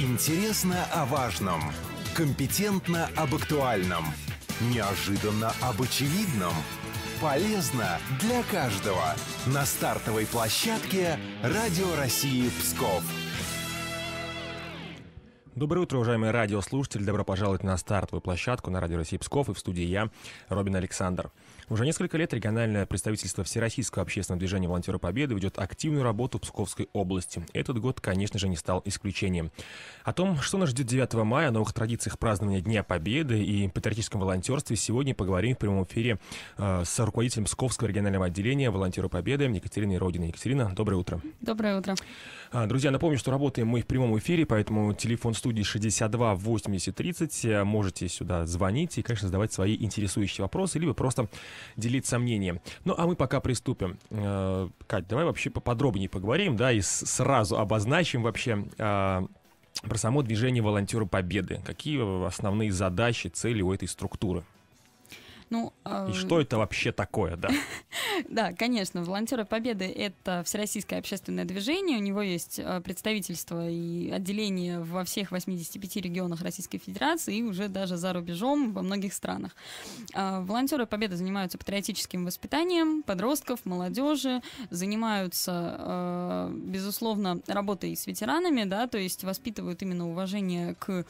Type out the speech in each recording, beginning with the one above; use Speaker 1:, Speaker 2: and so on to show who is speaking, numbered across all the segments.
Speaker 1: Интересно о важном. Компетентно об актуальном. Неожиданно об очевидном. Полезно для каждого. На стартовой площадке «Радио России Псков».
Speaker 2: Доброе утро, уважаемые радиослушатели. Добро пожаловать на стартовую площадку на Радио России Псков и в студии я, Робин Александр. Уже несколько лет региональное представительство Всероссийского общественного движения «Волонтеры Победы» ведет активную работу в Псковской области. Этот год, конечно же, не стал исключением. О том, что нас ждет 9 мая, о новых традициях празднования Дня Победы и патриотическом волонтерстве сегодня поговорим в прямом эфире э, с руководителем Псковского регионального отделения «Волонтеры Победы» Екатериной Родиной. Екатерина, доброе утро.
Speaker 3: Доброе утро.
Speaker 2: А, друзья, напомню, что работаем мы в прямом эфире, поэтому телефон студии 62 80 30. Можете сюда звонить и, конечно, задавать свои интересующие вопросы, либо просто делиться мнением. Ну, а мы пока приступим. Э, Кать, давай вообще поподробнее поговорим, да, и сразу обозначим вообще э, про само движение волонтеры Победы. Какие основные задачи, цели у этой структуры?
Speaker 3: Ну,
Speaker 2: э... И что это вообще такое, да?
Speaker 3: Да, конечно, волонтеры Победы это всероссийское общественное движение. У него есть э, представительство и отделение во всех 85 регионах Российской Федерации и уже даже за рубежом во многих странах. А, волонтеры Победы занимаются патриотическим воспитанием подростков, молодежи, занимаются, э, безусловно, работой с ветеранами, да, то есть воспитывают именно уважение к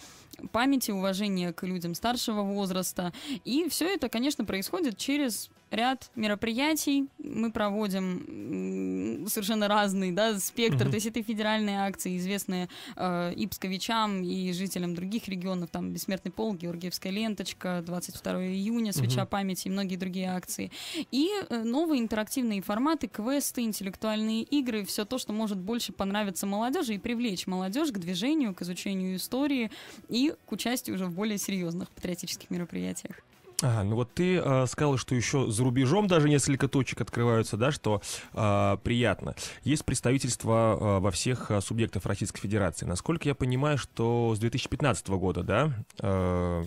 Speaker 3: памяти, уважение к людям старшего возраста. И все это, конечно, происходит через ряд мероприятий. Мы проводим совершенно разный да, спектр. Mm-hmm. То есть это федеральные акции, известные э, и псковичам, и жителям других регионов. Там «Бессмертный пол», «Георгиевская ленточка», 22 июня, «Свеча mm-hmm. памяти» и многие другие акции. И э, новые интерактивные форматы, квесты, интеллектуальные игры, все то, что может больше понравиться молодежи и привлечь молодежь к движению, к изучению истории и к участию уже в более серьезных патриотических мероприятиях.
Speaker 2: Ага, ну вот ты э, сказал, что еще за рубежом даже несколько точек открываются, да, что э, приятно. Есть представительство э, во всех э, субъектах Российской Федерации. Насколько я понимаю, что с 2015 года, да, э,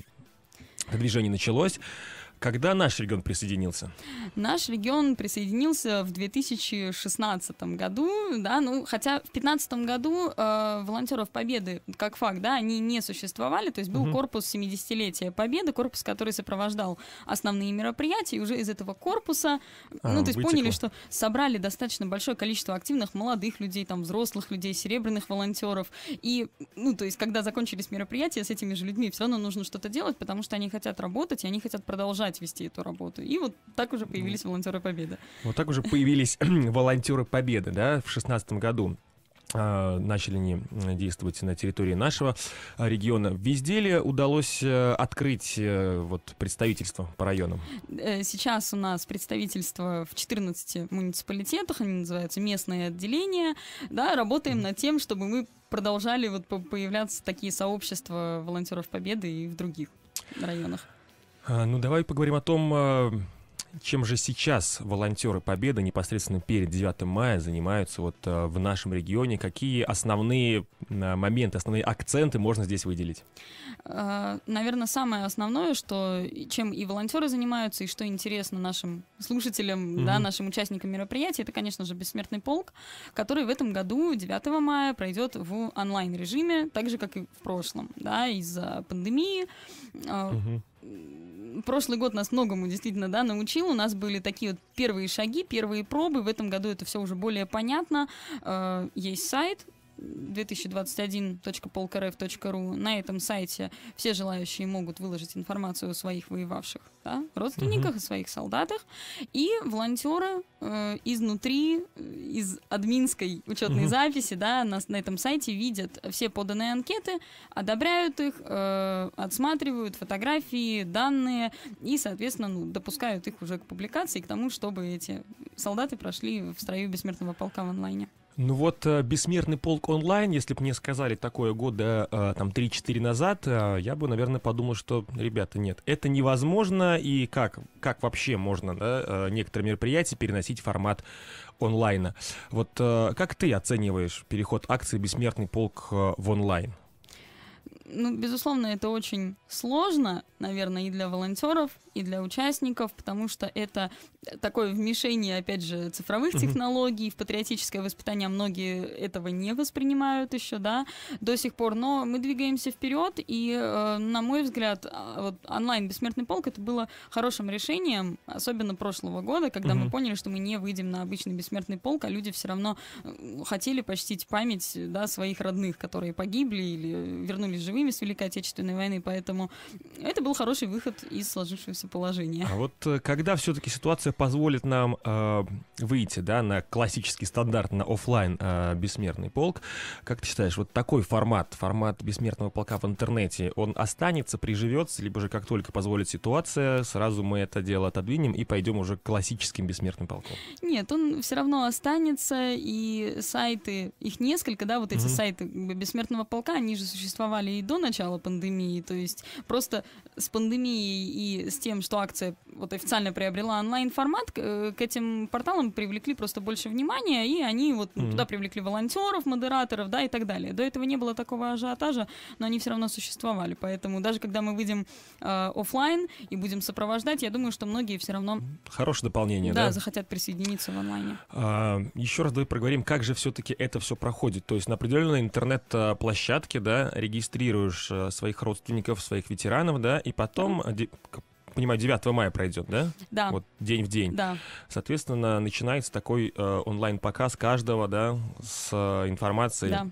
Speaker 2: движение началось. Когда наш регион присоединился?
Speaker 3: Наш регион присоединился в 2016 году, да, ну, хотя в 2015 году э, волонтеров Победы, как факт, да, они не существовали, то есть был угу. корпус 70-летия Победы, корпус, который сопровождал основные мероприятия, и уже из этого корпуса, а, ну, то есть вытекло. поняли, что собрали достаточно большое количество активных молодых людей, там, взрослых людей, серебряных волонтеров, и, ну, то есть, когда закончились мероприятия с этими же людьми, все равно нужно что-то делать, потому что они хотят работать, и они хотят продолжать продолжать вести эту работу. И вот так уже появились волонтеры Победы.
Speaker 2: Вот так уже появились волонтеры Победы, да, в шестнадцатом году а, начали они действовать на территории нашего региона. Везде ли удалось э, открыть э, вот, представительство по районам?
Speaker 3: Э, сейчас у нас представительство в 14 муниципалитетах, они называются местные отделения. Да, работаем mm-hmm. над тем, чтобы мы продолжали вот появляться такие сообщества волонтеров Победы и в других районах.
Speaker 2: А, ну, давай поговорим о том, а, чем же сейчас волонтеры Победы непосредственно перед 9 мая занимаются вот а, в нашем регионе? Какие основные моменты, основные акценты можно здесь выделить?
Speaker 3: Наверное, самое основное, что чем и волонтеры занимаются, и что интересно нашим слушателям, mm-hmm. да, нашим участникам мероприятия, это, конечно же, «Бессмертный полк», который в этом году, 9 мая, пройдет в онлайн-режиме, так же, как и в прошлом, да, из-за пандемии. Mm-hmm прошлый год нас многому действительно да, научил. У нас были такие вот первые шаги, первые пробы. В этом году это все уже более понятно. Э, есть сайт 2021.polkrf.ru. На этом сайте все желающие могут выложить информацию о своих воевавших да, родственниках, uh-huh. о своих солдатах. И волонтеры э, изнутри, из админской учетной uh-huh. записи, да, на, на этом сайте видят все поданные анкеты, одобряют их, э, отсматривают фотографии, данные и, соответственно, ну, допускают их уже к публикации, к тому, чтобы эти солдаты прошли в строю бессмертного полка в онлайне.
Speaker 2: Ну вот э, «Бессмертный полк онлайн», если бы мне сказали такое года э, там 3-4 назад, э, я бы, наверное, подумал, что, ребята, нет, это невозможно, и как, как вообще можно да, некоторые мероприятия переносить в формат онлайна. Вот как ты оцениваешь переход акции «Бессмертный полк» в онлайн?
Speaker 3: ну, безусловно, это очень сложно, наверное, и для волонтеров, и для участников, потому что это такое вмешение, опять же, цифровых mm-hmm. технологий в патриотическое воспитание. Многие этого не воспринимают еще, да, до сих пор. Но мы двигаемся вперед, и, э, на мой взгляд, а, вот онлайн «Бессмертный полк» это было хорошим решением, особенно прошлого года, когда mm-hmm. мы поняли, что мы не выйдем на обычный «Бессмертный полк», а люди все равно хотели почтить память да, своих родных, которые погибли или вернулись живыми с Великой Отечественной войны. Поэтому это был хороший выход из сложившегося положения.
Speaker 2: А вот э, когда все-таки ситуация позволит нам э, выйти да, на классический стандарт, на офлайн э, бессмертный полк, как ты считаешь, вот такой формат, формат бессмертного полка в интернете, он останется, приживется, либо же как только позволит ситуация, сразу мы это дело отодвинем и пойдем уже к классическим бессмертным полкам?
Speaker 3: Нет, он все равно останется, и сайты, их несколько, да, вот эти mm-hmm. сайты бессмертного полка, они же существовали и до начала пандемии, то есть просто с пандемией и с тем, что акция вот официально приобрела онлайн-формат, к, э, к этим порталам привлекли просто больше внимания, и они вот mm-hmm. туда привлекли волонтеров, модераторов, да, и так далее. До этого не было такого ажиотажа, но они все равно существовали, поэтому даже когда мы выйдем э, офлайн и будем сопровождать, я думаю, что многие все равно...
Speaker 2: Хорошее дополнение,
Speaker 3: да?
Speaker 2: Да,
Speaker 3: захотят присоединиться в онлайне.
Speaker 2: А, еще раз давай проговорим, как же все-таки это все проходит. То есть на определенной интернет-площадке, да, регистрируешь э, своих родственников, своих ветеранов, да, и потом понимаю, 9 мая пройдет, да?
Speaker 3: Да.
Speaker 2: Вот день в день.
Speaker 3: Да.
Speaker 2: Соответственно, начинается такой э, онлайн-показ каждого, да, с э, информацией.
Speaker 3: Да.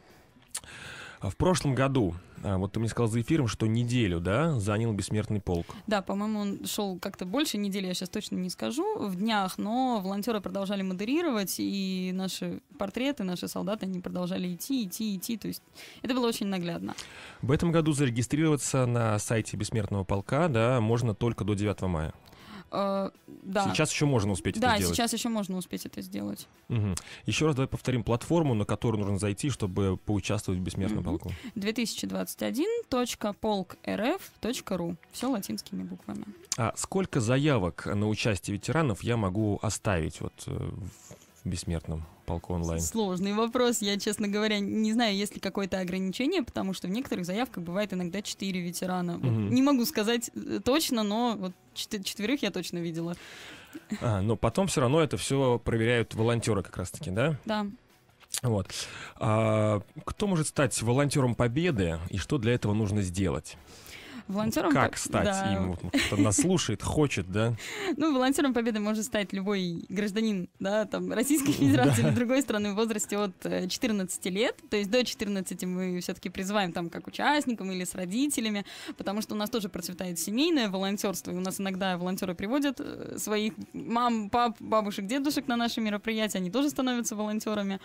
Speaker 2: В прошлом году а, вот ты мне сказал за эфиром, что неделю, да, занял бессмертный полк.
Speaker 3: Да, по-моему, он шел как-то больше недели, я сейчас точно не скажу, в днях, но волонтеры продолжали модерировать, и наши портреты, наши солдаты, они продолжали идти, идти, идти, то есть это было очень наглядно.
Speaker 2: В этом году зарегистрироваться на сайте бессмертного полка, да, можно только до 9 мая.
Speaker 3: Э, да.
Speaker 2: Сейчас еще можно успеть
Speaker 3: да,
Speaker 2: это сделать.
Speaker 3: Да, сейчас еще можно успеть это сделать.
Speaker 2: Угу. Еще раз давай повторим платформу, на которую нужно зайти, чтобы поучаствовать в бессмертном угу. полку.
Speaker 3: 2021.polkrf.ru. Все латинскими буквами.
Speaker 2: А сколько заявок на участие ветеранов я могу оставить вот э, в бессмертном полку онлайн?
Speaker 3: Сложный вопрос. Я, честно говоря, не знаю, есть ли какое-то ограничение, потому что в некоторых заявках бывает иногда 4 ветерана. Угу. Вот, не могу сказать э, точно, но вот четверых я точно видела.
Speaker 2: А, но потом все равно это все проверяют волонтеры как раз-таки, да?
Speaker 3: Да.
Speaker 2: Вот. А, кто может стать волонтером Победы и что для этого нужно сделать?
Speaker 3: Волонтером
Speaker 2: как стать да. им? Кто нас слушает, хочет, да?
Speaker 3: Ну, волонтером Победы может стать любой гражданин, да, там, Российской Федерации или другой страны в возрасте от 14 э, лет. То есть до 14 мы все-таки призываем там как участникам или с родителями, потому что у нас тоже процветает семейное волонтерство, и у нас иногда волонтеры приводят э, своих мам, пап, бабушек, дедушек на наши мероприятия, они тоже становятся волонтерами.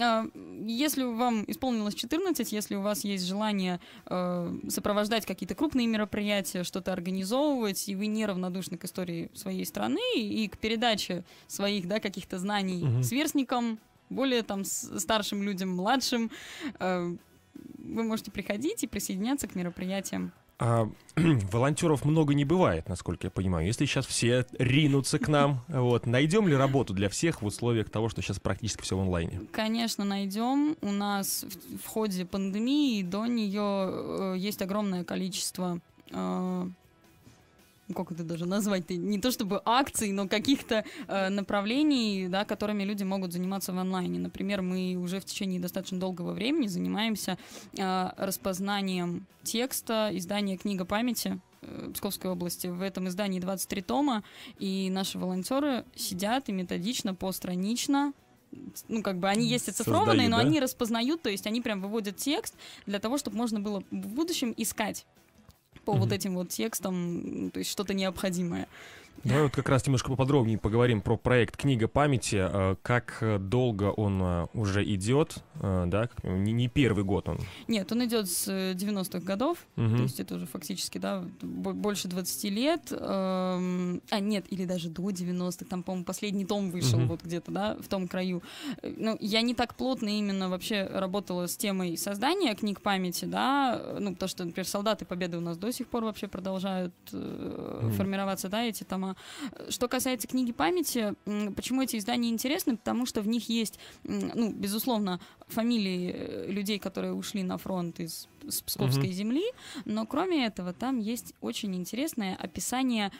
Speaker 3: А, если вам исполнилось 14, если у вас есть желание э, сопровождать какие-то крупные разные мероприятия, что-то организовывать, и вы неравнодушны к истории своей страны и к передаче своих да, каких-то знаний угу. сверстникам, более там старшим людям, младшим, э, вы можете приходить и присоединяться к мероприятиям.
Speaker 2: А, волонтеров много не бывает, насколько я понимаю. Если сейчас все ринутся к нам, вот, найдем ли работу для всех в условиях того, что сейчас практически все в онлайне?
Speaker 3: Конечно, найдем. У нас в, в ходе пандемии до нее э, есть огромное количество э, как это даже назвать, не то чтобы акций, но каких-то э, направлений, да, которыми люди могут заниматься в онлайне. Например, мы уже в течение достаточно долгого времени занимаемся э, распознанием текста издания «Книга памяти», э, Псковской области. В этом издании 23 тома, и наши волонтеры сидят и методично, постранично ну, как бы они есть оцифрованные, Создают, но да? они распознают, то есть они прям выводят текст для того, чтобы можно было в будущем искать по mm-hmm. вот этим вот текстам, то есть что-то необходимое.
Speaker 2: Давай вот как раз немножко поподробнее поговорим про проект «Книга памяти». Э, как э, долго он э, уже идет, да? Не первый год он.
Speaker 3: Нет, он идет с 90-х годов, угу. то есть это уже фактически, да, больше 20 лет. Эм, а, нет, или даже до 90-х, там, по-моему, последний том вышел угу. вот где-то, да, в том краю. Ну, я не так плотно именно вообще работала с темой создания книг памяти, да, ну, потому что, например, «Солдаты Победы» у нас до сих пор вообще продолжают угу. формироваться, да, эти тома. Что касается книги памяти, почему эти издания интересны? Потому что в них есть, ну, безусловно, фамилии э, людей, которые ушли на фронт из с Псковской
Speaker 2: Мгм.
Speaker 3: земли, но кроме этого там есть очень интересное описание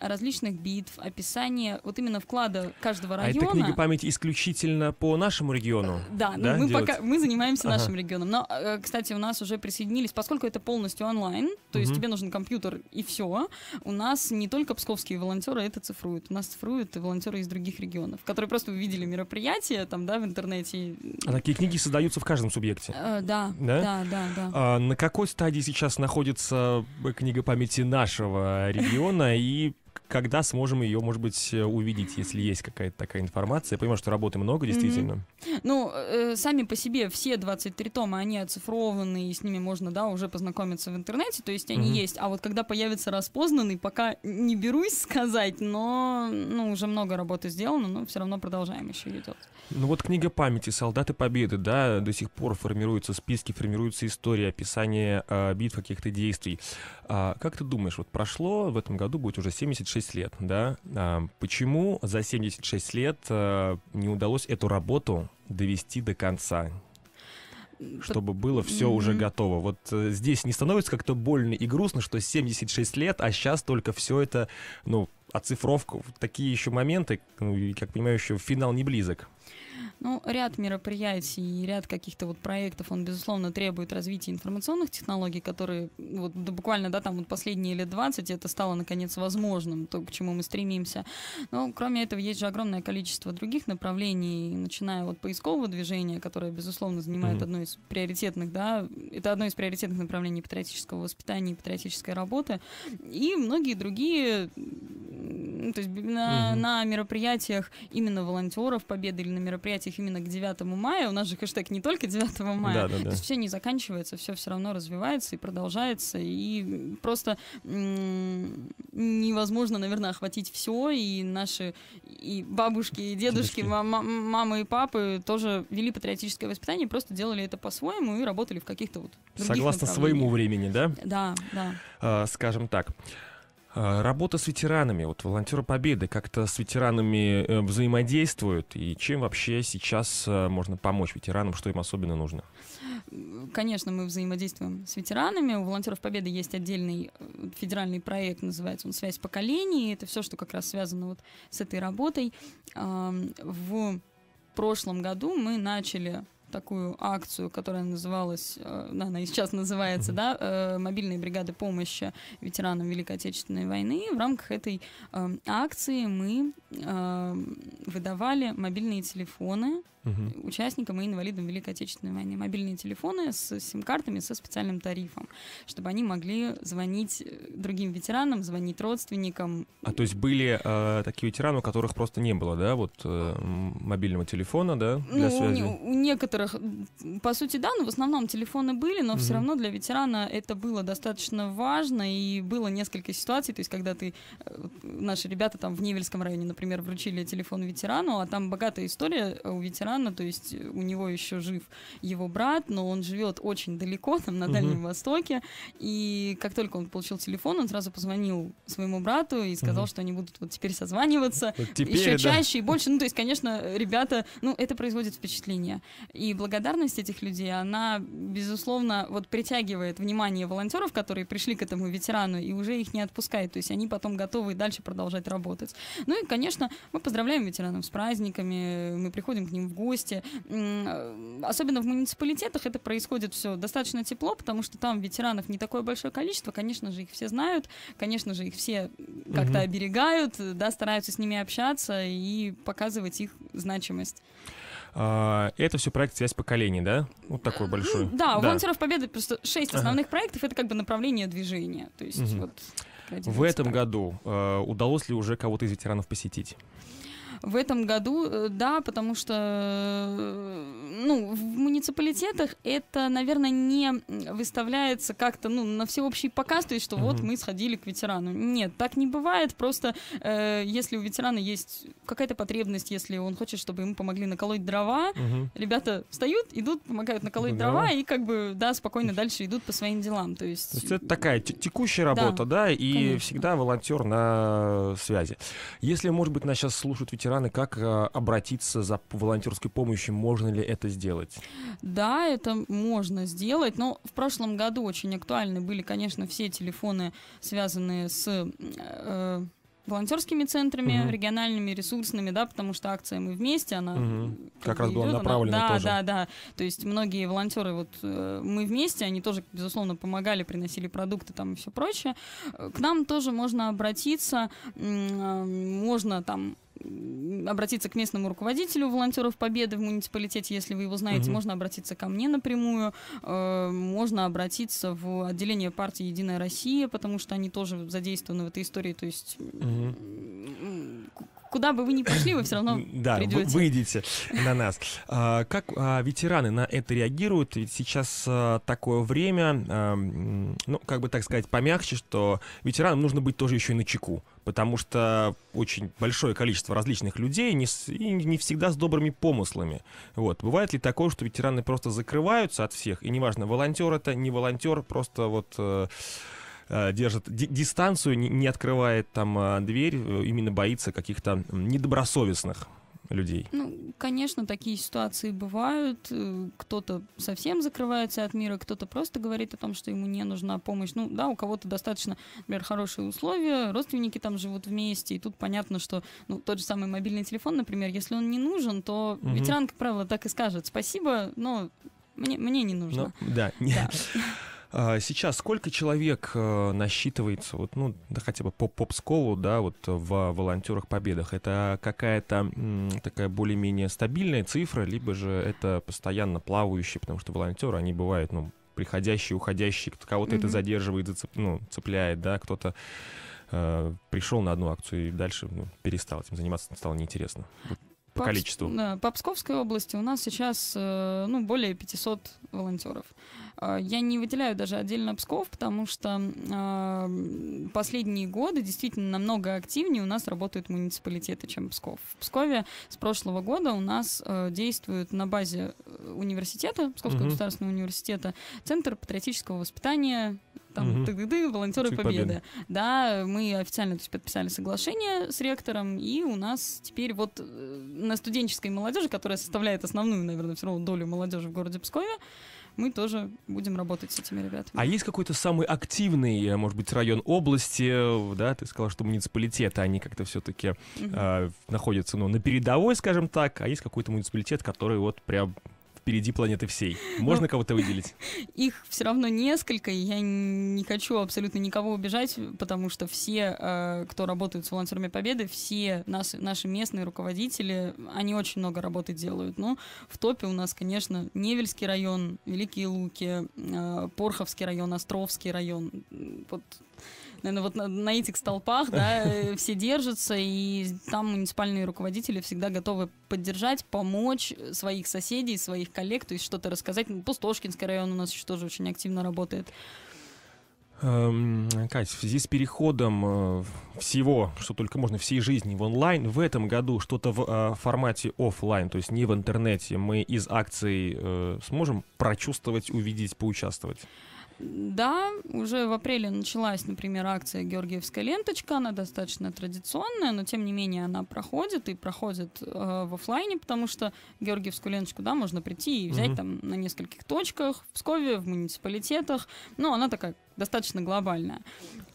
Speaker 3: различных битв, описание вот именно вклада каждого
Speaker 2: А это
Speaker 3: района.
Speaker 2: книга памяти исключительно по нашему региону?
Speaker 3: Да, ну
Speaker 2: Да,
Speaker 3: мы
Speaker 2: делать?
Speaker 3: пока мы занимаемся
Speaker 2: Ага.
Speaker 3: нашим регионом. Но, э, кстати, у нас уже присоединились, поскольку это полностью онлайн, то есть
Speaker 2: Мгм.
Speaker 3: тебе нужен компьютер и все. У нас не только псковские волонтеры это цифруют, у нас цифруют и волонтеры из других регионов, которые просто увидели мероприятие там, да, в интернете.
Speaker 2: А такие книги создаются в каждом субъекте.
Speaker 3: Э, да,
Speaker 2: Да?
Speaker 3: да, да, да.
Speaker 2: А на какой стадии сейчас находится книга памяти нашего региона и когда сможем ее, может быть, э, увидеть, если есть какая-то такая информация? Я понимаю, что работы много, действительно.
Speaker 3: Ну, э, сами по себе все 23 тома, они оцифрованы, и с ними можно, да, уже познакомиться в интернете, то есть они
Speaker 2: Мгм.
Speaker 3: есть. А вот когда появится распознанный, пока не берусь сказать, но, ну, уже много работы сделано, но все равно продолжаем еще ее делать.
Speaker 2: Ну вот книга памяти «Солдаты Победы», да, до сих пор формируются списки, формируются истории, описание э, битв, каких-то действий. А, как ты думаешь, вот прошло в этом году будет уже 76 лет, да? А, почему за 76 лет э, не удалось эту работу довести до конца? чтобы было все уже
Speaker 3: Мгм.
Speaker 2: готово. Вот э, здесь не становится как-то больно и грустно, что 76 лет, а сейчас только все это, ну, оцифровка, такие еще моменты, ну, и, как понимаю, еще финал не близок.
Speaker 3: Ну, ряд мероприятий и ряд каких-то вот проектов, он, безусловно, требует развития информационных технологий, которые вот да, буквально, да, там вот последние лет 20 это стало, наконец, возможным, то, к чему мы стремимся. Но, кроме этого, есть же огромное количество других направлений, начиная от поискового движения, которое, безусловно, занимает
Speaker 2: Мгм.
Speaker 3: одно из приоритетных, да, это одно из приоритетных направлений патриотического воспитания и патриотической работы, и многие другие, то есть на,
Speaker 2: Мгм.
Speaker 3: на мероприятиях именно волонтеров Победы или на мероприятиях именно к 9 мая, у нас же хэштег не только 9 мая,
Speaker 2: Да-да-да.
Speaker 3: то есть все не заканчивается, все все равно развивается и продолжается, и просто невозможно, наверное, охватить все, и наши и бабушки, и дедушки,
Speaker 2: Дедушки.
Speaker 3: ма- ма- мамы и папы тоже вели патриотическое воспитание, просто делали это по-своему и работали в каких-то вот
Speaker 2: Согласно своему времени, да?
Speaker 3: Да, да.
Speaker 2: А, скажем так. А, Работа с ветеранами, вот волонтеры Победы как-то с ветеранами э, взаимодействуют, и чем вообще сейчас э, можно помочь ветеранам, что им особенно нужно?
Speaker 3: Конечно, мы взаимодействуем с ветеранами. У волонтеров Победы есть отдельный э, федеральный проект, называется он «Связь поколений». Это все, что как раз связано вот с этой работой. В прошлом году мы начали такую акцию, которая называлась, э, да, она и сейчас называется, да, э, мобильные бригады помощи ветеранам Великой Отечественной войны. В рамках этой э, акции мы э, выдавали мобильные телефоны
Speaker 2: Мгм.
Speaker 3: участникам и инвалидам Великой Отечественной войны. Мобильные телефоны с сим-картами со специальным тарифом, чтобы они могли звонить э, другим ветеранам, звонить родственникам.
Speaker 2: А то есть были э, такие ветераны, у которых просто не было, да, вот э, мобильного телефона, да, для
Speaker 3: ну, у,
Speaker 2: связи?
Speaker 3: не- у некоторых, по сути, да, но в основном телефоны были, но все
Speaker 2: Мгм.
Speaker 3: равно для ветерана это было достаточно важно, и было несколько ситуаций, то есть когда ты, э, наши ребята там в Невельском районе, например, вручили телефон ветерану, а там богатая история у ветерана, то есть э, у него еще жив его брат, но он живет очень далеко, там на. Дальнем Востоке, и как только он получил телефон, он сразу позвонил своему брату и сказал,
Speaker 2: Мгм.
Speaker 3: что они будут вот теперь созваниваться,
Speaker 2: Вот теперь,
Speaker 3: еще
Speaker 2: да.
Speaker 3: чаще и больше. Ну, то есть, конечно, ребята, ну, это производит впечатление. И благодарность этих людей, она, безусловно, вот притягивает внимание волонтеров, которые пришли к этому ветерану, и уже их не отпускает. То есть они потом готовы и дальше продолжать работать. Ну и, конечно, мы поздравляем ветеранов с праздниками, мы приходим к ним в гости. М, э, Особенно в муниципалитетах это происходит все достаточно тепло, потому что там ветеранов не такое большое количество. Конечно же, их все знают, конечно же, их все как-то
Speaker 2: Мгм.
Speaker 3: оберегают, да, стараются с ними общаться и показывать их значимость.
Speaker 2: А, это все проект «Связь поколений», да? Вот такой большой.
Speaker 3: Да, у волонтеров Победы просто шесть
Speaker 2: Ага.
Speaker 3: основных проектов это как бы направление движения. То есть
Speaker 2: Мгм.
Speaker 3: вот
Speaker 2: В этом
Speaker 3: так.
Speaker 2: году э, удалось ли уже кого-то из ветеранов посетить?
Speaker 3: В этом году, э, да, потому что, э, ну, в муниципалитетах это, наверное, не выставляется как-то, ну, на всеобщий показ, то есть, что вот мы сходили к ветерану. Нет, так не бывает, просто э, если у ветерана есть какая-то потребность, если он хочет, чтобы ему помогли наколоть дрова,
Speaker 2: Мгм.
Speaker 3: ребята встают, идут, помогают наколоть
Speaker 2: Ну,
Speaker 3: дрова и как бы, да, спокойно дальше идут по своим делам, то есть...
Speaker 2: То есть это такая те- текущая работа, да, и
Speaker 3: конечно.
Speaker 2: всегда волонтер на связи. Если, может быть, нас сейчас слушают ветераны ветераны, как э, обратиться за волонтерской помощью, можно ли это сделать?
Speaker 3: Да, это можно сделать, но в прошлом году очень актуальны были, конечно, все телефоны, связанные с э, волонтерскими центрами, угу. региональными, ресурсными, да, потому что акция «Мы вместе», она...
Speaker 2: Угу. Как, как раз была направлена
Speaker 3: да,
Speaker 2: тоже.
Speaker 3: Да, да, То есть многие волонтеры, вот э, «Мы вместе», они тоже, безусловно, помогали, приносили продукты там и все прочее. К нам тоже можно обратиться, э, можно там обратиться к местному руководителю волонтеров Победы в муниципалитете, если вы его знаете, угу. можно обратиться ко мне напрямую, э, можно обратиться в отделение партии Единая Россия, потому что они тоже задействованы в этой истории, то есть угу куда бы вы ни пошли, вы все равно
Speaker 2: да,
Speaker 3: придете.
Speaker 2: выйдете на нас. А, как а, ветераны на это реагируют? Ведь сейчас а, такое время, а, ну, как бы так сказать, помягче, что ветеранам нужно быть тоже еще и на чеку, потому что очень большое количество различных людей не, и не всегда с добрыми помыслами. Вот. Бывает ли такое, что ветераны просто закрываются от всех, и неважно, волонтер это, не волонтер, просто вот... Э, держит дистанцию, не, не открывает там э, дверь, э, именно боится каких-то недобросовестных людей?
Speaker 3: Ну, конечно, такие ситуации бывают. Кто-то совсем закрывается от мира, кто-то просто говорит о том, что ему не нужна помощь. Ну, да, у кого-то достаточно, например, хорошие условия, родственники там живут вместе, и тут понятно, что ну, тот же самый мобильный телефон, например, если он не нужен, то угу. ветеран, как правило, так и скажет «спасибо, но мне, мне не нужно».
Speaker 2: Ну, да. да. А, сейчас сколько человек э, насчитывается, вот, ну, да хотя бы по поп-сколу, да, вот в волонтерах победах? Это какая-то такая более-менее стабильная цифра, либо же это постоянно плавающие, потому что волонтеры, они бывают, ну, приходящие, уходящие, кого-то mm-hmm. это задерживает, зацеп, ну, цепляет, да, кто-то э, пришел на одну акцию и дальше ну, перестал этим заниматься, стало неинтересно. По
Speaker 3: по
Speaker 2: количеству.
Speaker 3: Да, по Псковской области у нас сейчас э, ну, более 500 волонтеров. А, я не выделяю даже отдельно Псков, потому что э, последние годы действительно намного активнее у нас работают муниципалитеты, чем Псков. В Пскове с прошлого года у нас э, действует на базе э, университета, Псковского угу. государственного университета, Центр патриотического воспитания там, угу. ты, ты, ты, волонтеры Чуть победы. победы. Да, мы официально то есть, подписали соглашение с ректором, и у нас теперь вот на студенческой молодежи, которая составляет основную, наверное, все равно долю молодежи в городе Пскове, мы тоже будем работать с этими ребятами.
Speaker 2: А есть какой-то самый активный, э, может быть, район области, э, да, ты сказал, что муниципалитеты, они как-то все-таки угу. э, находятся, ну, на передовой, скажем так, а есть какой-то муниципалитет, который вот прям впереди планеты всей. Можно ну, кого-то выделить?
Speaker 3: Их все равно несколько, я не хочу абсолютно никого убежать, потому что все, э, кто работают с волонтерами Победы, все наши, наши местные руководители, они очень много работы делают. Но в топе у нас, конечно, Невельский район, Великие Луки, э, Порховский район, Островский район. Вот наверное, вот на, на этих столпах, да, э, все держатся, и там муниципальные руководители всегда готовы поддержать, помочь своих соседей, своих коллег, то есть что-то рассказать. Ну, Пустошкинский район у нас еще тоже очень активно работает.
Speaker 2: Эм, Кать, в связи с переходом э, всего, что только можно, всей жизни в онлайн, в этом году что-то в э, формате офлайн, то есть не в интернете, мы из акций сможем прочувствовать, увидеть, поучаствовать?
Speaker 3: Да, уже в апреле началась, например, акция «Георгиевская ленточка». Она достаточно традиционная, но тем не менее она проходит и проходит э, в офлайне, потому что Георгиевскую ленточку, да, можно прийти и взять угу. там на нескольких точках, в Пскове, в муниципалитетах. Ну, она такая достаточно глобальная.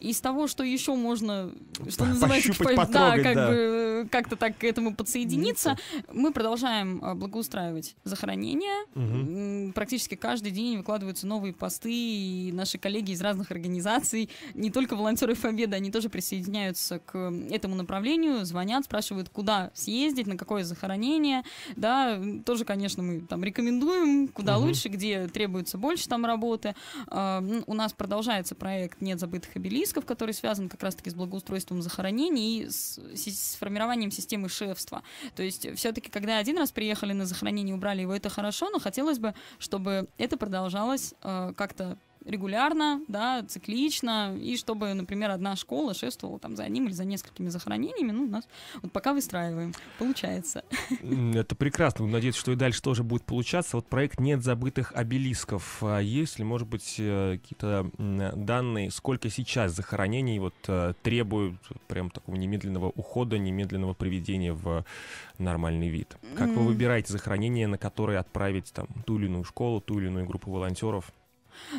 Speaker 3: Из того, что еще можно, что называется,
Speaker 2: по, да,
Speaker 3: как
Speaker 2: да.
Speaker 3: бы как-то так к этому подсоединиться, мы продолжаем а, благоустраивать захоронения. Угу. Практически каждый день выкладываются новые посты, и наши коллеги из разных организаций, не только волонтеры Победы, они тоже присоединяются к этому направлению, звонят, спрашивают, куда съездить, на какое захоронение. Да, тоже, конечно, мы там рекомендуем, куда угу. лучше, где требуется больше там работы. А, у нас продолжается продолжается проект «Нет забытых обелисков», который связан как раз-таки с благоустройством захоронений и с, с формированием системы шефства. То есть все-таки, когда один раз приехали на захоронение, убрали его, это хорошо, но хотелось бы, чтобы это продолжалось э, как-то регулярно, да, циклично, и чтобы, например, одна школа шествовала там за одним или за несколькими захоронениями, ну, у нас вот пока выстраиваем, получается.
Speaker 2: Это прекрасно, надеюсь, что и дальше тоже будет получаться. Вот проект «Нет забытых обелисков». А есть ли, может быть, э, какие-то данные, сколько сейчас захоронений вот э, требуют прям такого немедленного ухода, немедленного приведения в нормальный вид? Как вы выбираете захоронение, на которое отправить там ту или иную школу, ту или иную группу волонтеров?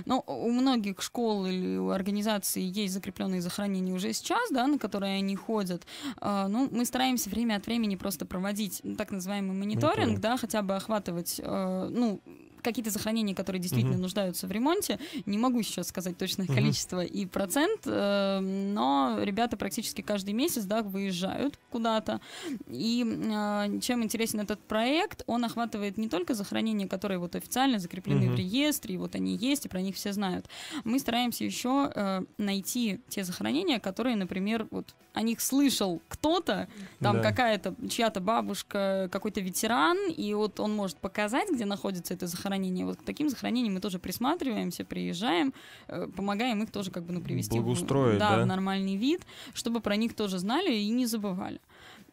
Speaker 3: Ну, у многих школ или у организаций есть закрепленные захоронения уже сейчас, да, на которые они ходят. А, ну, мы стараемся время от времени просто проводить так называемый мониторинг, мониторинг. да, хотя бы охватывать, а, ну, какие-то захоронения, которые действительно угу. нуждаются в ремонте. Не могу сейчас сказать точное угу. количество и процент, э, но ребята практически каждый месяц да, выезжают куда-то. И э, чем интересен этот проект, он охватывает не только захоронения, которые вот официально закреплены угу. в реестре, и вот они есть, и про них все знают. Мы стараемся еще э, найти те захоронения, которые, например, вот о них слышал кто-то, там да. какая-то чья-то бабушка, какой-то ветеран, и вот он может показать, где находится это захоронение. Вот к таким захоронениям мы тоже присматриваемся, приезжаем, э, помогаем их тоже как бы ну, привести в, да, да? в нормальный вид, чтобы про них тоже знали и не забывали.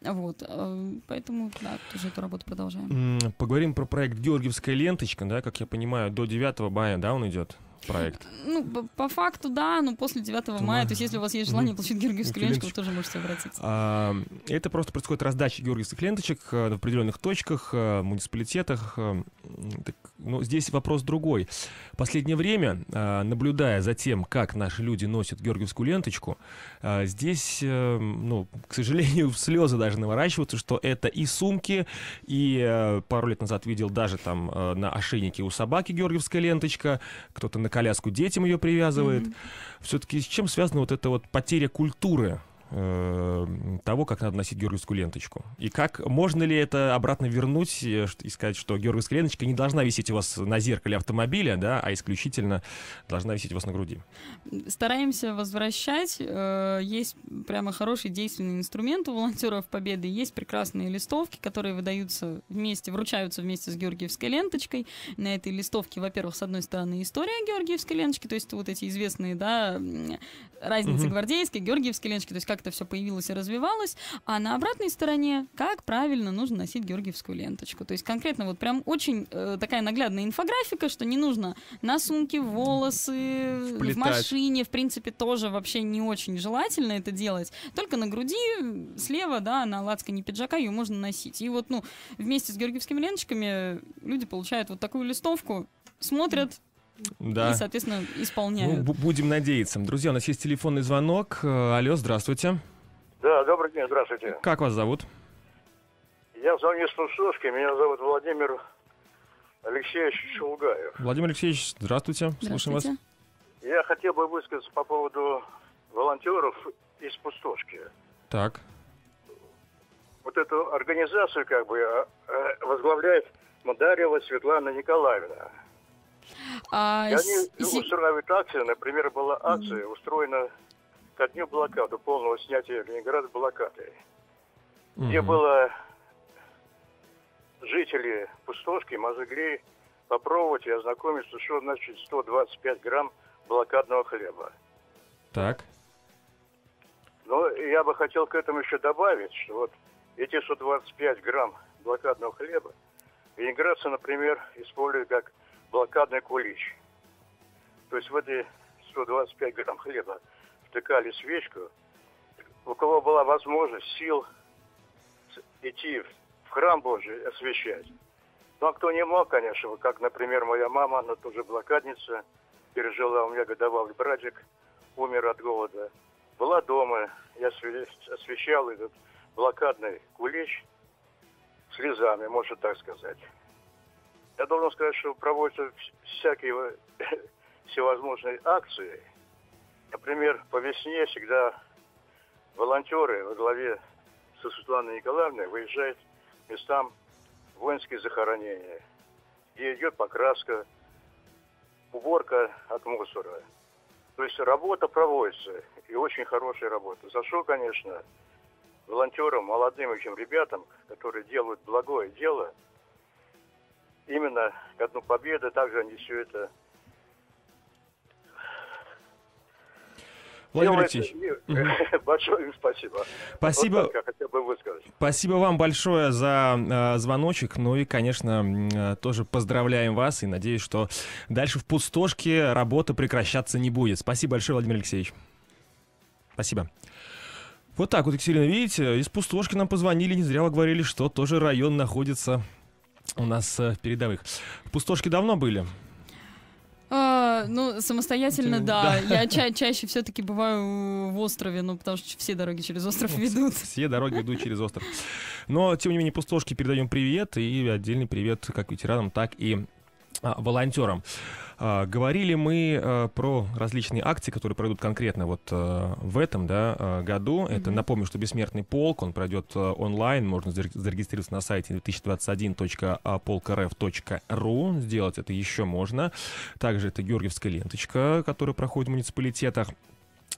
Speaker 3: Вот, э, поэтому, да, тоже эту работу продолжаем.
Speaker 2: Поговорим про проект «Георгиевская ленточка», да, как я понимаю, до 9 мая, да, он идет? проект?
Speaker 3: Ну, по, по факту, да, но после 9 мая, мая, то есть если у вас есть желание mm-hmm. получить георгиевскую ленточку, вы тоже можете обратиться. А,
Speaker 2: это просто происходит раздача георгиевских ленточек э, в определенных точках, э, муниципалитетах. Так, ну, здесь вопрос другой. Последнее время, наблюдая за тем, как наши люди носят георгиевскую ленточку, здесь, ну, к сожалению, слезы даже наворачиваются, что это и сумки, и пару лет назад видел даже там на ошейнике у собаки георгиевская ленточка, кто-то на коляску детям ее привязывает. Mm-hmm. Все-таки с чем связана вот эта вот потеря культуры Э, того, как надо носить георгиевскую ленточку. И как можно ли это обратно вернуть э, и сказать, что георгиевская ленточка не должна висеть у вас на зеркале автомобиля, да, а исключительно должна висеть у вас на груди?
Speaker 3: Стараемся возвращать. Э, есть прямо хороший действенный инструмент у волонтеров Победы. Есть прекрасные листовки, которые выдаются вместе, вручаются вместе с георгиевской ленточкой. На этой листовке, во-первых, с одной стороны, история георгиевской ленточки, то есть вот эти известные, да, разницы угу. гвардейской, георгиевской ленточки, то есть как это все появилось и развивалось, а на обратной стороне, как правильно нужно носить георгиевскую ленточку. То есть конкретно вот прям очень э, такая наглядная инфографика, что не нужно на сумке, волосы, Вплетать. в машине, в принципе, тоже вообще не очень желательно это делать. Только на груди, слева, да, на лацкане пиджака ее можно носить. И вот, ну, вместе с георгиевскими ленточками люди получают вот такую листовку, смотрят, да. и, соответственно, исполняют.
Speaker 2: Ну, будем надеяться. Друзья, у нас есть телефонный звонок. Э, алло, здравствуйте.
Speaker 4: Да, добрый день, здравствуйте.
Speaker 2: Как вас зовут?
Speaker 4: Я звоню из Пустошки, меня зовут Владимир Алексеевич Шулгаев.
Speaker 2: Владимир Алексеевич, здравствуйте, здравствуйте. слушаем вас.
Speaker 4: Я хотел бы высказаться по поводу волонтеров из Пустошки.
Speaker 2: Так.
Speaker 4: Вот эту организацию как бы э, э, возглавляет Мадарьева Светлана Николаевна. А, и они с... устраивают акции. Например, была акция mm-hmm. устроена ко дню блокады, полного снятия Ленинграда блокады. Mm-hmm. Где было жители Пустошки могли попробовать и ознакомиться, что значит 125 грамм блокадного хлеба.
Speaker 2: Так.
Speaker 4: Но я бы хотел к этому еще добавить, что вот эти 125 грамм блокадного хлеба ленинградцы, например, используют как блокадный кулич. То есть в эти 125 грамм хлеба втыкали свечку. У кого была возможность, сил идти в храм Божий освещать. Ну, а кто не мог, конечно, как, например, моя мама, она тоже блокадница, пережила, у меня годовалый братик, умер от голода. Была дома, я освещал этот блокадный кулич слезами, можно так сказать. Я должен сказать, что проводятся всякие всевозможные акции. Например, по весне всегда волонтеры во главе со Светланой Николаевной выезжают к местам воинские захоронения, где идет покраска, уборка от мусора. То есть работа проводится, и очень хорошая работа. За что, конечно, волонтерам, молодым этим ребятам, которые делают благое дело – именно к Дню Победы также они все это
Speaker 2: Владимир Алексеевич.
Speaker 4: Большое им спасибо.
Speaker 2: Спасибо. Вот хотел бы высказать. Спасибо вам большое за э, звоночек. Ну и, конечно, э, тоже поздравляем вас и надеюсь, что дальше в пустошке работа прекращаться не будет. Спасибо большое, Владимир Алексеевич. Спасибо. Вот так вот, Екатерина, видите, из пустошки нам позвонили, не зря вы говорили, что тоже район находится у нас э, в передовых. В пустошке давно были?
Speaker 3: А, ну, самостоятельно, да. да. Я ча- чаще все-таки бываю в острове, ну, потому что все дороги через остров ведут.
Speaker 2: Все дороги ведут через остров. Но, тем не менее, пустошки передаем привет, и отдельный привет как ветеранам, так и а, волонтерам. А, говорили мы а, про различные акции, которые пройдут конкретно вот а, в этом да, году. Mm-hmm. Это, напомню, что «Бессмертный полк», он пройдет онлайн, можно зарегистрироваться на сайте 2021.polkrf.ru, сделать это еще можно. Также это Георгиевская ленточка, которая проходит в муниципалитетах.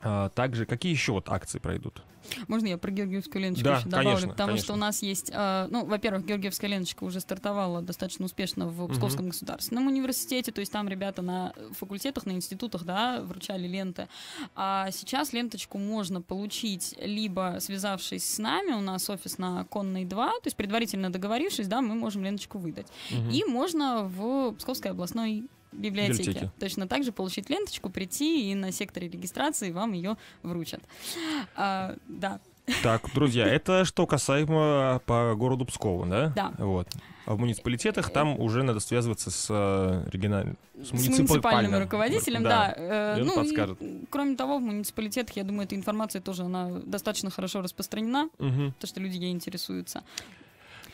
Speaker 2: А, также какие еще вот акции пройдут?
Speaker 3: Можно я про Георгиевскую ленточку да, еще добавлю? Конечно, потому конечно. что у нас есть, э, ну, во-первых, Георгиевская ленточка уже стартовала достаточно успешно в Псковском угу. государственном университете, то есть там ребята на факультетах, на институтах, да, вручали ленты. А сейчас ленточку можно получить либо связавшись с нами, у нас офис на Конной 2, то есть предварительно договорившись, да, мы можем ленточку выдать. Угу. И можно в Псковской областной библиотеке. библиотеке. Точно так же получить ленточку, прийти и на секторе регистрации вам ее вручат. А, да.
Speaker 2: Так, друзья, это что касаемо по городу Пскову, да?
Speaker 3: Да.
Speaker 2: Вот. А в муниципалитетах там уже надо связываться с, э, региональным,
Speaker 3: с, с муниципальным руководителем, да. да. Э, ну, и, кроме того, в муниципалитетах, я думаю, эта информация тоже она достаточно хорошо распространена, угу. то, что люди ей интересуются.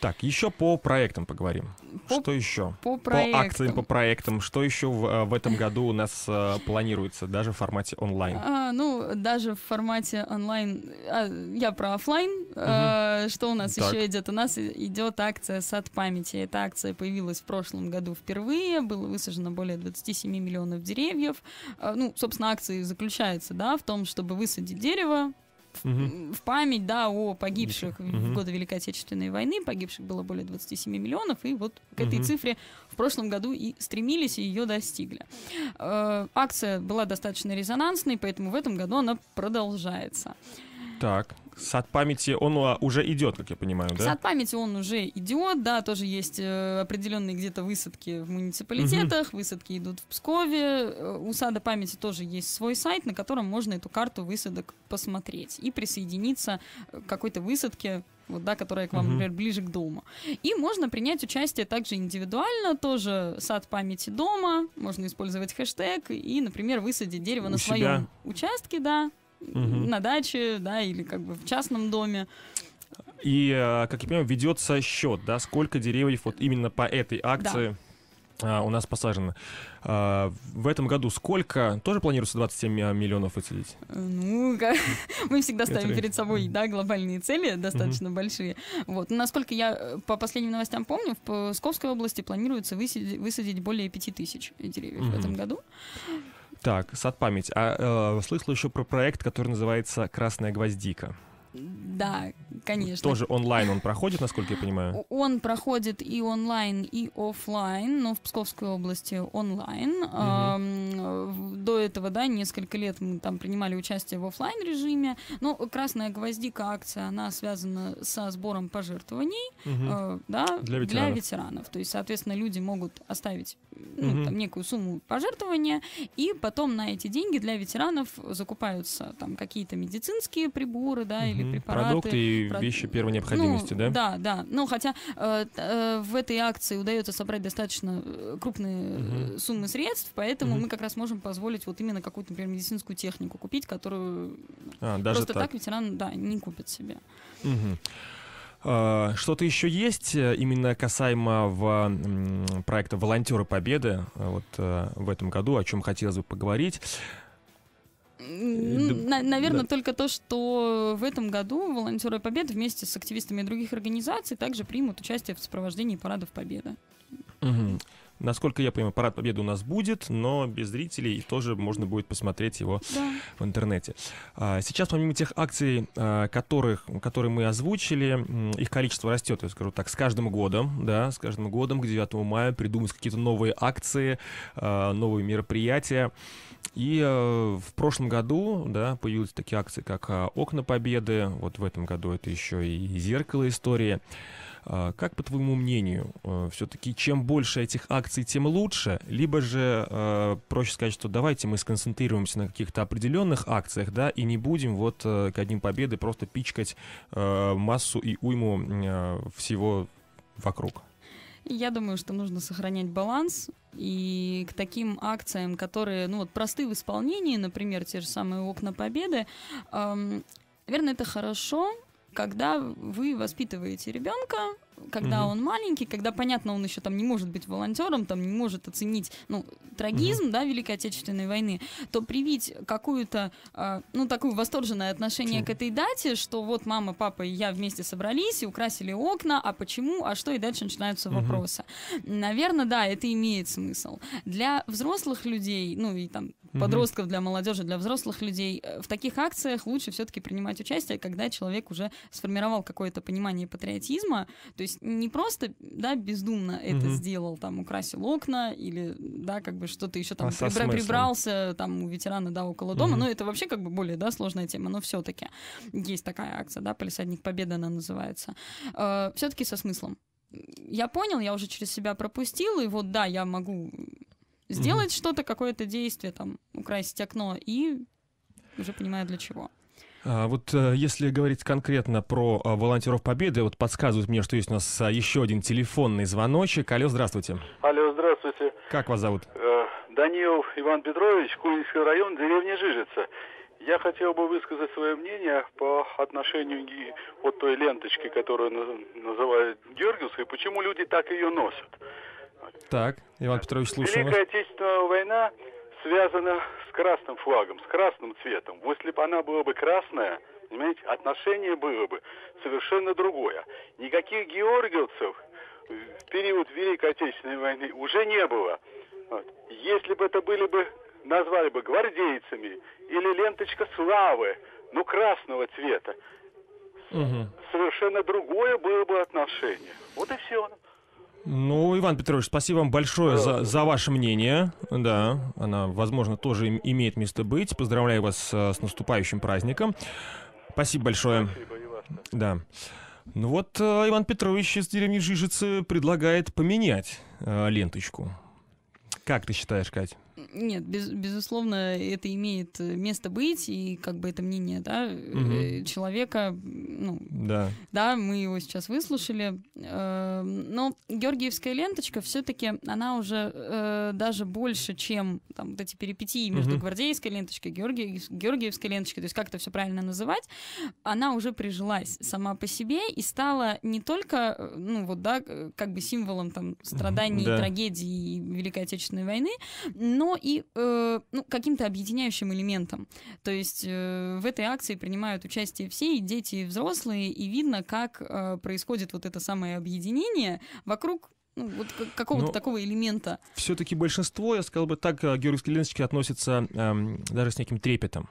Speaker 2: Так, еще по проектам поговорим. По, что еще?
Speaker 3: По, проектам.
Speaker 2: по акциям, по проектам. Что еще в, э, в этом году у нас uh, планируется, даже в формате онлайн?
Speaker 3: А, ну, даже в формате онлайн. А, я про офлайн. Угу. А, что у нас так. еще идет? У нас идет акция «Сад памяти». Эта акция появилась в прошлом году впервые. Было высажено более 27 миллионов деревьев. А, ну, собственно, акция заключается да, в том, чтобы высадить дерево, угу. в память, да, о погибших угу. в годы Великой Отечественной войны. Погибших было более 27 миллионов, и вот к этой угу. цифре в прошлом году и стремились, и ее достигли. Э, акция была достаточно резонансной, поэтому в этом году она продолжается.
Speaker 2: Так, сад памяти, он а, уже идет, как я понимаю, да?
Speaker 3: Сад памяти, он уже идет, да, тоже есть э, определенные где-то высадки в муниципалитетах, угу. высадки идут в Пскове. Э, у сада памяти тоже есть свой сайт, на котором можно эту карту высадок посмотреть и присоединиться к какой-то высадке вот, да, которая к вам, например, ближе к дому. И можно принять участие также индивидуально, тоже сад памяти дома, можно использовать хэштег и, например, высадить дерево У на себя. своем участке, да, угу. на даче, да, или как бы в частном доме.
Speaker 2: И, э, как я понимаю, ведется счет, да, сколько деревьев вот именно по этой акции. Да у нас посажено. А, в этом году сколько? Тоже планируется 27 а, миллионов выцелить?
Speaker 3: Ну, мы всегда ставим перед собой, да, глобальные цели, достаточно большие. Вот. насколько я э, по последним новостям помню, в Псковской области планируется высадить, более 5 тысяч деревьев в этом году.
Speaker 2: Так, сад память. А э, слышала еще про проект, который называется «Красная гвоздика».
Speaker 3: Да, конечно.
Speaker 2: Тоже онлайн он проходит, насколько я понимаю?
Speaker 3: Он проходит и онлайн, и офлайн, но в Псковской области онлайн. Угу. До этого, да, несколько лет мы там принимали участие в офлайн режиме. Но «Красная гвоздика» акция, она связана со сбором пожертвований угу. да, для, ветеранов. для ветеранов. То есть, соответственно, люди могут оставить ну, угу. там, некую сумму пожертвования, и потом на эти деньги для ветеранов закупаются там какие-то медицинские приборы, да, угу. или препараты.
Speaker 2: Продукты и Про... вещи первой необходимости,
Speaker 3: ну,
Speaker 2: да?
Speaker 3: Да, да. Ну, хотя э, э, в этой акции удается собрать достаточно э, крупные угу. суммы средств, поэтому угу. мы как раз можем позволить вот именно какую-то, например, медицинскую технику купить, которую а, даже просто так? так ветеран, да, не купит себе.
Speaker 2: Угу. Что-то еще есть именно касаемо в проекта «Волонтеры Победы» вот в этом году, о чем хотелось бы поговорить?
Speaker 3: Наверное, да. только то, что в этом году волонтеры Победы вместе с активистами других организаций также примут участие в сопровождении парадов Победы.
Speaker 2: Угу. Насколько я понимаю, парад Победы у нас будет, но без зрителей тоже можно будет посмотреть его да. в интернете. А, сейчас, помимо тех акций, а, которых, которые мы озвучили, их количество растет, я скажу так, с каждым годом, да, с каждым годом к 9 мая придумываются какие-то новые акции, а, новые мероприятия. И э, в прошлом году, да, появились такие акции, как э, «Окна Победы», вот в этом году это еще и «Зеркало истории». А, как, по твоему мнению, э, все-таки чем больше этих акций, тем лучше? Либо же проще сказать, что давайте мы сконцентрируемся на каких-то определенных акциях, да, и не будем вот к одним победы просто пичкать массу и уйму всего вокруг?
Speaker 3: Я думаю, что нужно сохранять баланс и к таким акциям, которые, ну вот, просты в исполнении, например, те же самые окна победы, эм, наверное, это хорошо, когда вы воспитываете ребенка, когда угу. он маленький, когда, понятно, он еще там не может быть волонтером, там не может оценить, ну, трагизм, угу. да, Великой Отечественной войны, то привить какую-то, э, ну, такое восторженное отношение Фу. к этой дате, что вот мама, папа и я вместе собрались и украсили окна, а почему, а что, и дальше начинаются угу. вопросы. Наверное, да, это имеет смысл. Для взрослых людей, ну, и там подростков, для молодежи, для взрослых людей, э, в таких акциях лучше все-таки принимать участие, когда человек уже сформировал какое-то понимание патриотизма, то есть не просто, да, бездумно это сделал, там, украсил окна или, да, как бы что-то еще там а прибра- прибрался, там, у ветерана, да, около дома, но это вообще как бы более, да, сложная тема, но все-таки есть такая акция, да, «Полисадник Победы» она называется. Э, все-таки со смыслом. Я понял, я уже через себя пропустил, и вот, да, я могу сделать mm-hmm. что-то, какое-то действие, там, украсить окно, и уже понимаю для чего.
Speaker 2: А, вот э, если говорить конкретно про а, волонтеров Победы, вот подсказывают мне, что есть у нас а, еще один телефонный звоночек. Алло, здравствуйте.
Speaker 5: Алло, здравствуйте.
Speaker 2: Как вас зовут?
Speaker 5: Э, Данил Иван Петрович, Куинский район, деревня Жижица. Я хотел бы высказать свое мнение по отношению к вот той ленточки, которую называют Георгиевской, почему люди так ее носят.
Speaker 2: Так, Иван Петрович, слушаю
Speaker 5: Великая Отечественная война связана с красным флагом, с красным цветом. Если бы она была бы красная, понимаете, отношение было бы совершенно другое. Никаких георгиевцев в период Великой Отечественной войны уже не было. Вот. Если бы это были бы, назвали бы гвардейцами или ленточка славы, ну, красного цвета, угу. совершенно другое было бы отношение. Вот и все.
Speaker 2: Ну, Иван Петрович, спасибо вам большое за, за ваше мнение. Да, она, возможно, тоже имеет место быть. Поздравляю вас с наступающим праздником. Спасибо большое. Спасибо, Да. Ну вот э, Иван Петрович из деревни Жижицы предлагает поменять э, ленточку. Как ты считаешь, Кать?
Speaker 3: Нет, без, безусловно, это имеет место быть, и как бы это мнение, да, угу. человека, ну, да. да, мы его сейчас выслушали, э, но Георгиевская ленточка все-таки, она уже э, даже больше, чем там вот эти перипетии между угу. гвардейской ленточкой и Георгиевской ленточкой, то есть как это все правильно называть, она уже прижилась сама по себе и стала не только, э, ну вот, да, как бы символом там страданий, да. трагедий Великой Отечественной войны, но но и э, ну, каким-то объединяющим элементом. То есть э, в этой акции принимают участие все, и дети, и взрослые, и видно, как э, происходит вот это самое объединение вокруг ну, вот какого-то Но такого элемента.
Speaker 2: Все-таки большинство, я сказал бы так, э, георгиевские ленточки относятся э, даже с неким трепетом.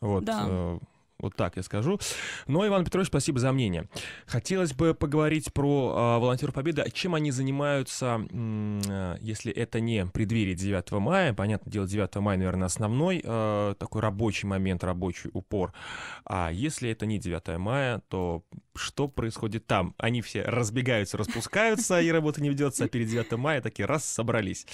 Speaker 2: Вот. Да. Э, вот так я скажу. Но, Иван Петрович, спасибо за мнение. Хотелось бы поговорить про э, волонтеров Победы. А чем они занимаются, э, если это не преддверие 9 мая? Понятно дело, 9 мая, наверное, основной э, такой рабочий момент, рабочий упор. А если это не 9 мая, то что происходит там? Они все разбегаются, распускаются, и работа не ведется, а перед 9 мая такие раз собрались.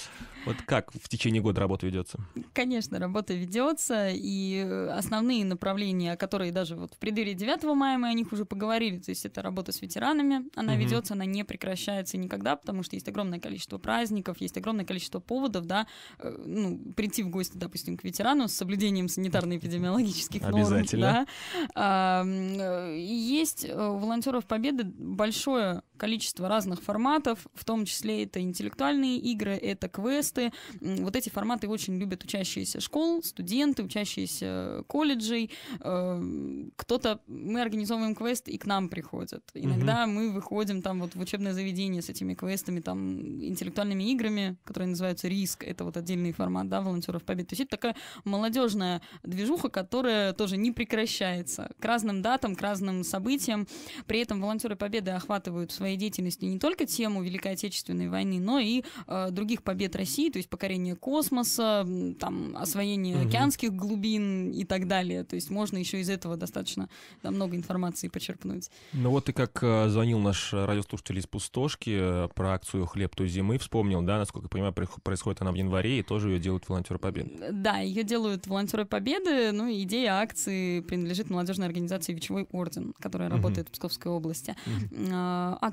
Speaker 2: Вот как в течение года работа ведется?
Speaker 3: Конечно, работа ведется, и основные направления, которые даже вот в преддверии 9 мая мы о них уже поговорили, то есть это работа с ветеранами, она угу. ведется, она не прекращается никогда, потому что есть огромное количество праздников, есть огромное количество поводов, да, э, ну, прийти в гости, допустим, к ветерану с соблюдением санитарно-эпидемиологических норм.
Speaker 2: Обязательно.
Speaker 3: Да. Э, есть э, волонтеров Победы большое количество разных форматов, в том числе это интеллектуальные игры, это квесты. Вот эти форматы очень любят учащиеся школ, студенты, учащиеся колледжей. Эм, кто-то, мы организовываем квест, и к нам приходят. Иногда угу. мы выходим там вот в учебное заведение с этими квестами, там, интеллектуальными играми, которые называются «Риск». Это вот отдельный формат, да, волонтеров Победы. То есть это такая молодежная движуха, которая тоже не прекращается к разным датам, к разным событиям. При этом волонтеры Победы охватывают в своей деятельности не только тему Великой Отечественной войны, но и э, других побед России, то есть покорение космоса, там, освоение угу. океанских глубин и так далее. То есть можно еще из этого достаточно да, много информации почерпнуть.
Speaker 2: Ну вот и как э, звонил наш радиослушатель из Пустошки э, про акцию «Хлеб той зимы», вспомнил, да, насколько я понимаю, происходит она в январе, и тоже ее делают волонтеры Победы.
Speaker 3: Да, ее делают волонтеры Победы, ну идея акции принадлежит молодежной организации «Вечевой орден», которая угу. работает в Псковской области. Угу.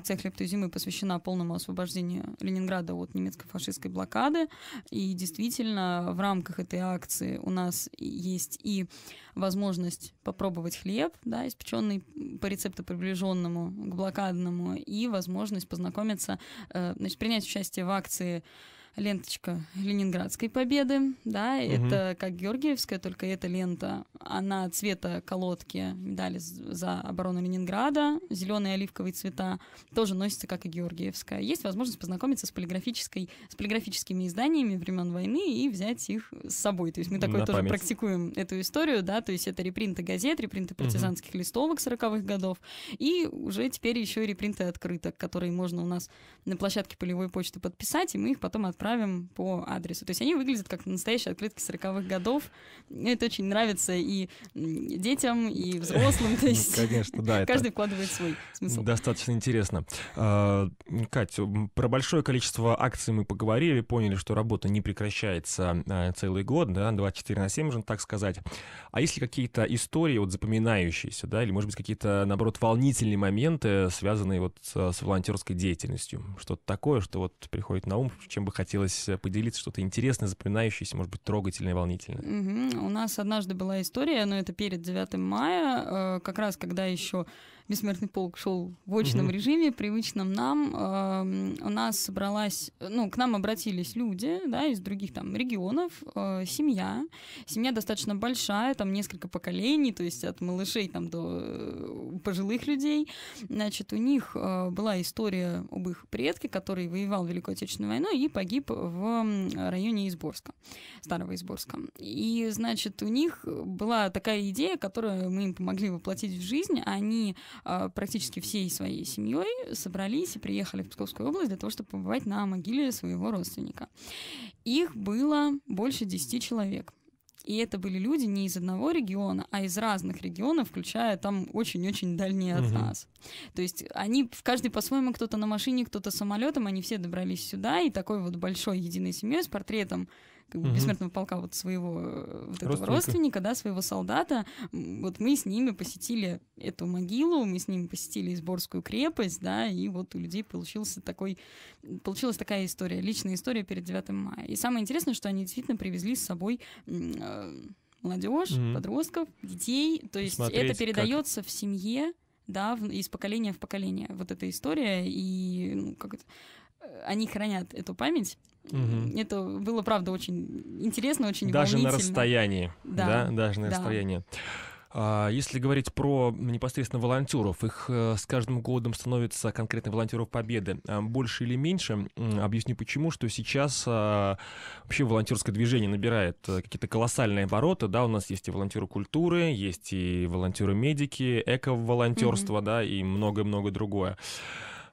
Speaker 3: Акция «Хлеб той зимы» посвящена полному освобождению Ленинграда от немецкой фашистской блокады, и действительно в рамках этой акции у нас есть и возможность попробовать хлеб, да, испеченный по рецепту приближенному к блокадному, и возможность познакомиться, э, значит, принять участие в акции ленточка Ленинградской победы, да, угу. это как Георгиевская, только эта лента, она цвета колодки медали за оборону Ленинграда, зеленые оливковые цвета, тоже носится как и Георгиевская. Есть возможность познакомиться с полиграфической, с полиграфическими изданиями времен войны и взять их с собой. То есть мы такое На тоже память. практикуем эту историю, да, то есть это репринты газет, репринты партизанских угу. листовок 40-х годов, и уже теперь еще и репринты открыток, которые можно у нас на площадке полевой почты подписать, и мы их потом отправим отправим по адресу. То есть они выглядят как настоящие открытки 40-х годов. Мне это очень нравится и детям, и взрослым. То есть
Speaker 2: Конечно, да.
Speaker 3: Каждый вкладывает свой смысл.
Speaker 2: Достаточно интересно. А, Катя, про большое количество акций мы поговорили, поняли, что работа не прекращается а, целый год, да, 24 на 7, можно так сказать. А если какие-то истории вот запоминающиеся, да, или, может быть, какие-то, наоборот, волнительные моменты, связанные вот с волонтерской деятельностью? Что-то такое, что вот приходит на ум, чем бы хотел хотелось э, поделиться что-то интересное, запоминающееся, может быть, трогательное, волнительное.
Speaker 3: Угу. У нас однажды была история, но это перед 9 мая, э, как раз когда еще Бессмертный полк шел в очном угу. режиме, привычном нам. Э, у нас собралась, ну, к нам обратились люди, да, из других там регионов, э, семья. Семья достаточно большая, там несколько поколений, то есть от малышей там до э, пожилых людей. Значит, у них э, была история об их предке, который воевал в Великую Отечественную войну и погиб в районе Изборска, Старого Изборска. И, значит, у них была такая идея, которую мы им помогли воплотить в жизнь. Они практически всей своей семьей собрались и приехали в Псковскую область для того, чтобы побывать на могиле своего родственника. Их было больше 10 человек. И это были люди не из одного региона, а из разных регионов, включая там очень-очень дальние от угу. нас. То есть они в каждый по-своему, кто-то на машине, кто-то самолетом, они все добрались сюда, и такой вот большой единой семьей с портретом как бы, угу. бессмертного полка вот своего э, вот этого родственника. родственника, да, своего солдата. Вот мы с ними посетили эту могилу, мы с ними посетили Изборскую крепость, да, и вот у людей получился такой, получилась такая история, личная история перед 9 мая. И самое интересное, что они действительно привезли с собой э, молодежь, mm подростков, детей, то есть Смотреть, это передается как... в семье, да, в, из поколения в поколение. Вот эта история, и ну, как это, э, они хранят эту память. Угу. Это было, правда, очень интересно, очень
Speaker 2: Даже на расстоянии. Да, да даже на да. расстоянии. А, если говорить про непосредственно волонтеров, их э, с каждым годом становится конкретно волонтеров Победы а, больше или меньше. Объясню почему, что сейчас а, вообще волонтерское движение набирает э, какие-то колоссальные обороты. Да, у нас есть и волонтеры культуры, есть и волонтеры медики, эко-волонтерство, mm да, и многое-многое другое.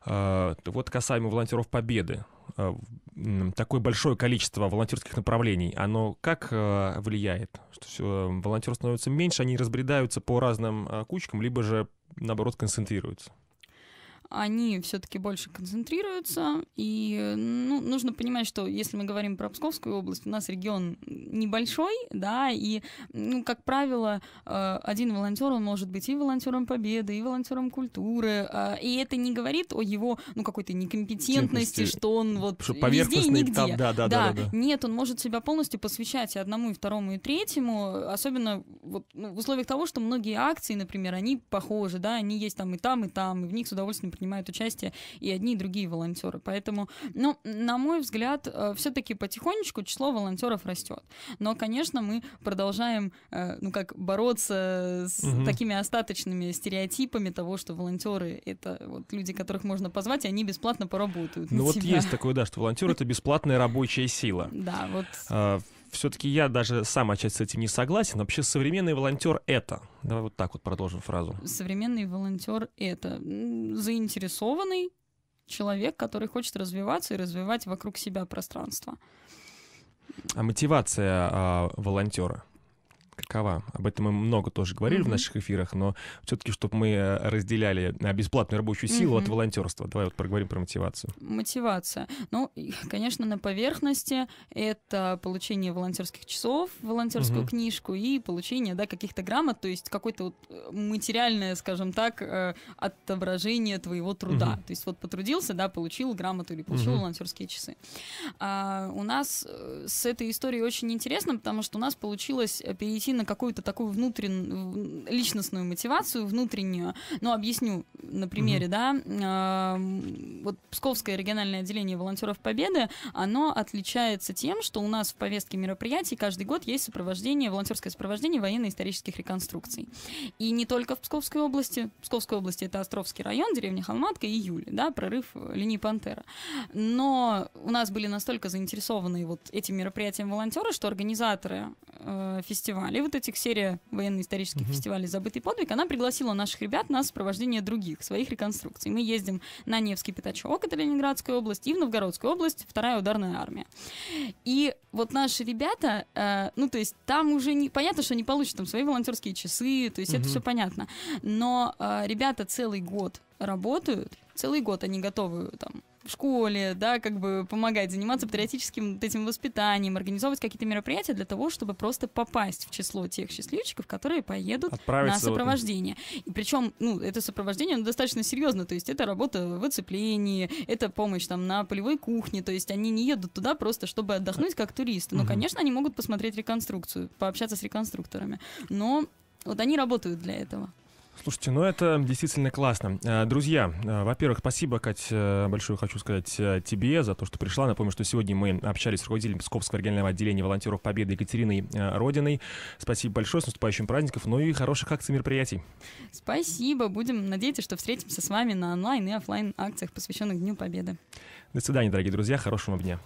Speaker 2: Вот касаемо волонтеров Победы. Э, такое большое количество волонтерских направлений, оно как э, влияет? Что все, волонтеров становится меньше, они разбредаются по разным кучкам, либо же, наоборот, концентрируются?
Speaker 3: Они все-таки больше концентрируются. И ну, нужно понимать, что если мы говорим про Псковскую область, у нас регион небольшой, да, и, ну, как правило, э, один волонтер, он может быть и волонтером Победы, и волонтером культуры, э, и это не говорит о его, ну, какой-то некомпетентности, что он вот что везде и нигде. Там,
Speaker 2: да, да, да, да, да.
Speaker 3: Нет, он может себя полностью посвящать и одному, и второму, и третьему, особенно вот, ну, в условиях того, что многие акции, например, они похожи, да, они есть там и там, и там, и в них с удовольствием принимают участие и одни, и другие волонтеры. Поэтому, ну, на мой взгляд, э, все-таки потихонечку число волонтеров растет. Но, конечно, мы продолжаем, э, ну, как бороться с угу. такими остаточными стереотипами того, что волонтеры это вот люди, которых можно позвать, и они бесплатно поработают.
Speaker 2: Ну вот себя. есть такое, да, что волонтер это бесплатная рабочая сила.
Speaker 3: Да, вот.
Speaker 2: Все-таки я даже сам отчасти с этим не согласен. Вообще современный волонтер это. Давай вот так вот продолжим фразу.
Speaker 3: Современный волонтер это заинтересованный человек, который хочет развиваться и развивать вокруг себя пространство.
Speaker 2: А мотивация а, волонтера? Какова? Об этом мы много тоже говорили mm-hmm. в наших эфирах, но все-таки, чтобы мы э, разделяли э, бесплатную рабочую силу mm-hmm. от волонтерства. Давай вот проговорим про мотивацию.
Speaker 3: Мотивация. Ну, конечно, на поверхности это получение волонтерских часов, волонтерскую mm-hmm. книжку и получение да, каких-то грамот, то есть какое-то вот э, материальное, скажем так, отображение твоего труда. Mm-hmm. То есть вот потрудился, да, получил грамоту или получил mm-hmm. волонтерские часы. А, у нас с этой историей очень интересно, потому что у нас получилось перейти перейти на какую-то такую внутреннюю, личностную мотивацию, внутреннюю. Ну, объясню на примере, mm-hmm. да. Э, вот Псковское региональное отделение волонтеров Победы, оно отличается тем, что у нас в повестке мероприятий каждый год есть сопровождение, волонтерское сопровождение военно-исторических реконструкций. И не только в Псковской области. Псковской области это Островский район, деревня Холматка и Юли, да, прорыв линии Пантера. Но у нас были настолько заинтересованы вот этим мероприятием волонтеры, что организаторы э, фестиваля и вот этих серия военно-исторических mm-hmm. фестивалей «Забытый подвиг», она пригласила наших ребят на сопровождение других, своих реконструкций. Мы ездим на Невский пятачок, это Ленинградская область, и в Новгородскую область, вторая ударная армия. И вот наши ребята, э, ну, то есть там уже не, понятно, что они получат там свои волонтерские часы, то есть mm-hmm. это все понятно. Но э, ребята целый год работают, целый год они готовы там в школе, да, как бы помогать, заниматься патриотическим вот этим воспитанием, организовывать какие-то мероприятия для того, чтобы просто попасть в число тех счастливчиков, которые поедут на сопровождение. Вот. И причем, ну, это сопровождение ну, достаточно серьезно, то есть это работа в оцеплении, это помощь там на полевой кухне, то есть они не едут туда просто, чтобы отдохнуть как туристы. Ну, конечно, они могут посмотреть реконструкцию, пообщаться с реконструкторами, но вот они работают для этого.
Speaker 2: Слушайте, ну это действительно классно. Э, друзья, э, во-первых, спасибо, Кать, э, большое хочу сказать тебе за то, что пришла. Напомню, что сегодня мы общались с руководителем Псковского регионального отделения волонтеров Победы Екатериной Родиной. Спасибо большое, с наступающим праздником, ну и хороших акций мероприятий.
Speaker 3: Спасибо, будем надеяться, что встретимся с вами на онлайн и офлайн акциях, посвященных Дню Победы.
Speaker 2: До свидания, дорогие друзья, хорошего дня.